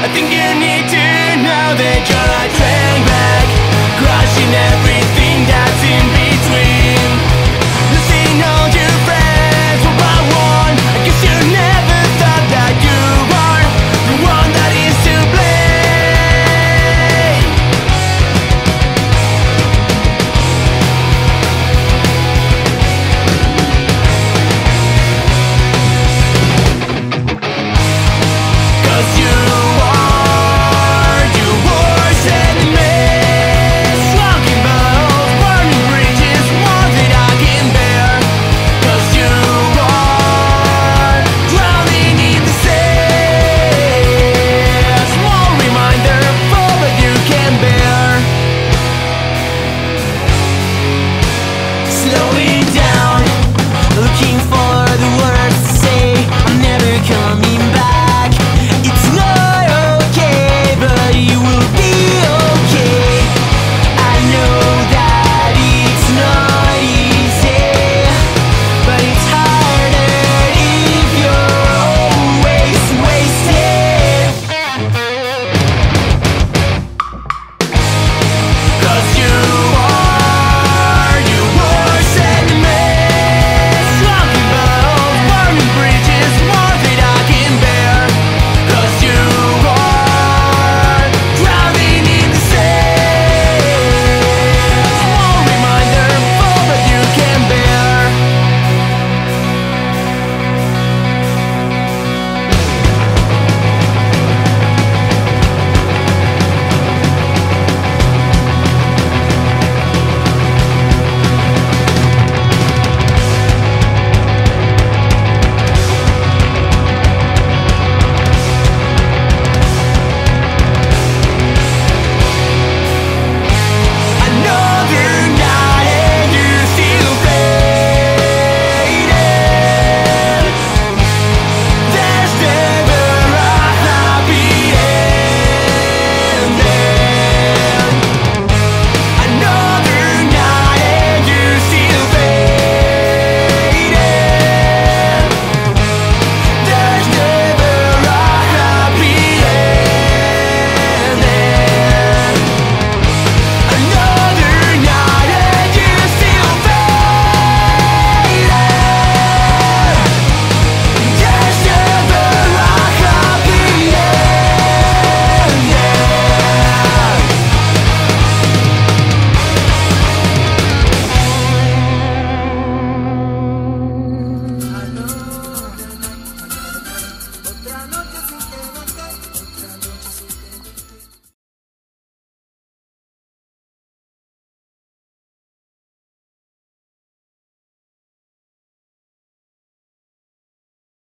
I think you need to know that you're right.